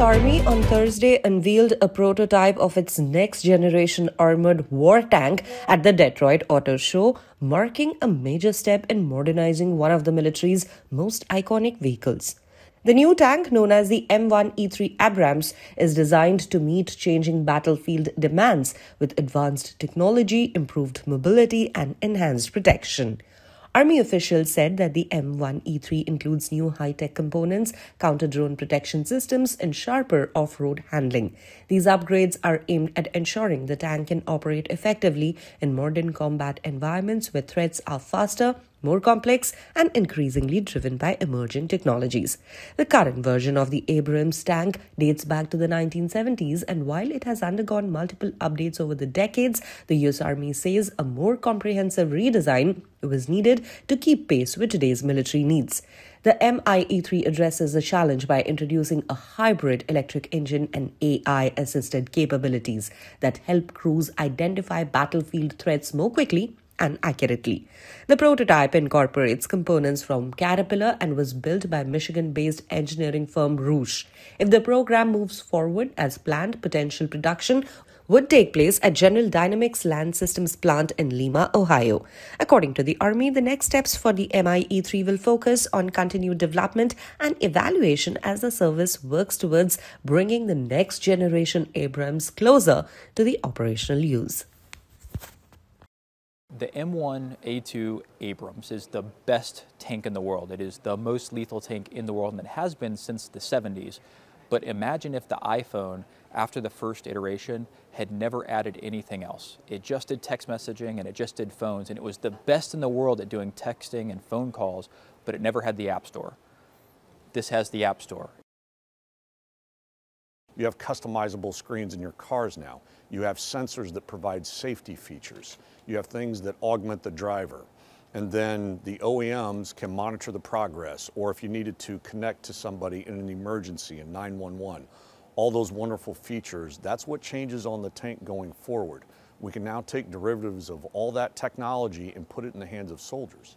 Army on Thursday unveiled a prototype of its next generation armored war tank at the Detroit Auto Show, marking a major step in modernizing one of the military's most iconic vehicles. The new tank, known as the M1E3 Abrams, is designed to meet changing battlefield demands with advanced technology, improved mobility, and enhanced protection. Army officials said that the M1E3 includes new high tech components, counter drone protection systems, and sharper off road handling. These upgrades are aimed at ensuring the tank can operate effectively in modern combat environments where threats are faster more complex and increasingly driven by emerging technologies. The current version of the Abrams tank dates back to the 1970s, and while it has undergone multiple updates over the decades, the US Army says a more comprehensive redesign was needed to keep pace with today's military needs. The M1E3 addresses the challenge by introducing a hybrid electric engine and AI assisted capabilities that help crews identify battlefield threats more quickly and accurately. The prototype incorporates components from Caterpillar and was built by Michigan based engineering firm Roush. If the program moves forward as planned, potential production would take place at General Dynamics Land Systems plant in Lima, Ohio. According to the Army, the next steps for the M1E3 will focus on continued development and evaluation as the service works towards bringing the next generation Abrams closer to the operational use. The M1A2 Abrams is the best tank in the world. It is the most lethal tank in the world and it has been since the 70s. But imagine if the iPhone, after the first iteration, had never added anything else. It just did text messaging and it just did phones and it was the best in the world at doing texting and phone calls, but it never had the App Store. This has the App Store. You have customizable screens in your cars now. You have sensors that provide safety features. You have things that augment the driver. And then the OEMs can monitor the progress, or if you needed to connect to somebody in an emergency in 911, all those wonderful features, that's what changes on the tank going forward. We can now take derivatives of all that technology and put it in the hands of soldiers.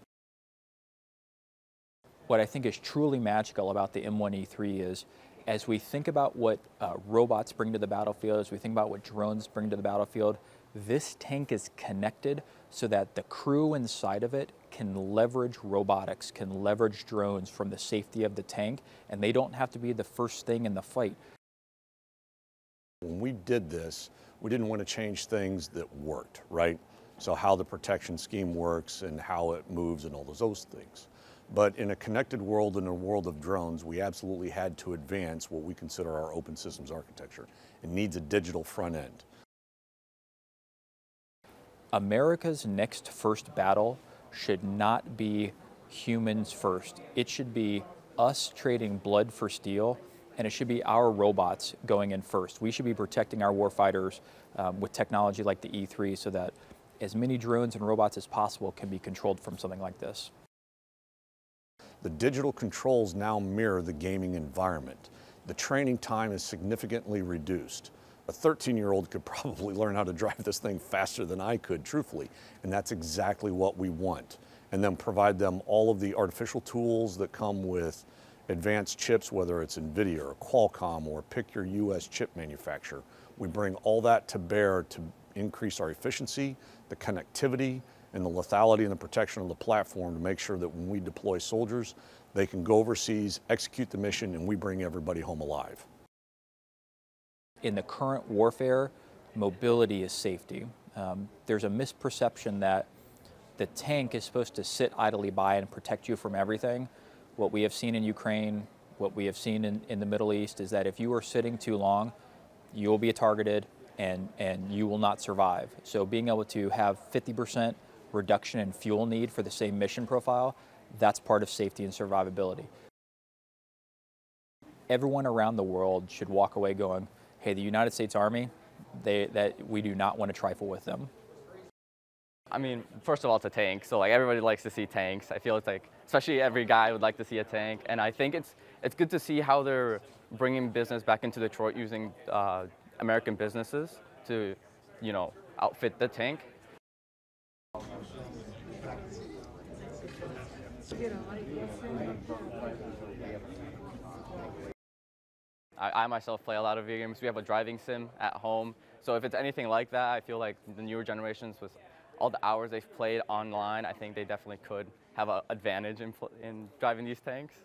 What I think is truly magical about the M1E3 is as we think about what uh, robots bring to the battlefield, as we think about what drones bring to the battlefield, this tank is connected so that the crew inside of it can leverage robotics, can leverage drones from the safety of the tank, and they don't have to be the first thing in the fight. When we did this, we didn't want to change things that worked, right? So how the protection scheme works and how it moves and all those, those things. But in a connected world, in a world of drones, we absolutely had to advance what we consider our open systems architecture. It needs a digital front end. America's next first battle should not be humans first. It should be us trading blood for steel, and it should be our robots going in first. We should be protecting our warfighters um, with technology like the E3 so that as many drones and robots as possible can be controlled from something like this. The digital controls now mirror the gaming environment. The training time is significantly reduced. A 13 year old could probably learn how to drive this thing faster than I could, truthfully. And that's exactly what we want. And then provide them all of the artificial tools that come with advanced chips, whether it's NVIDIA or Qualcomm or pick your US chip manufacturer. We bring all that to bear to increase our efficiency, the connectivity, and the lethality and the protection of the platform to make sure that when we deploy soldiers, they can go overseas, execute the mission, and we bring everybody home alive. In the current warfare, mobility is safety. Um, there's a misperception that the tank is supposed to sit idly by and protect you from everything. What we have seen in Ukraine, what we have seen in, in the Middle East is that if you are sitting too long, you will be targeted and, and you will not survive. So being able to have 50% reduction in fuel need for the same mission profile, that's part of safety and survivability. Everyone around the world should walk away going, hey, the United States Army, they, that we do not want to trifle with them. I mean, first of all, it's a tank, so like everybody likes to see tanks. I feel it's like, especially every guy would like to see a tank, and I think it's it's good to see how they're bringing business back into Detroit using uh, American businesses to, you know, outfit the tank. I, I myself play a lot of video games. We have a driving sim at home. So if it's anything like that, I feel like the newer generations with all the hours they've played online, I think they definitely could have an advantage in, in driving these tanks.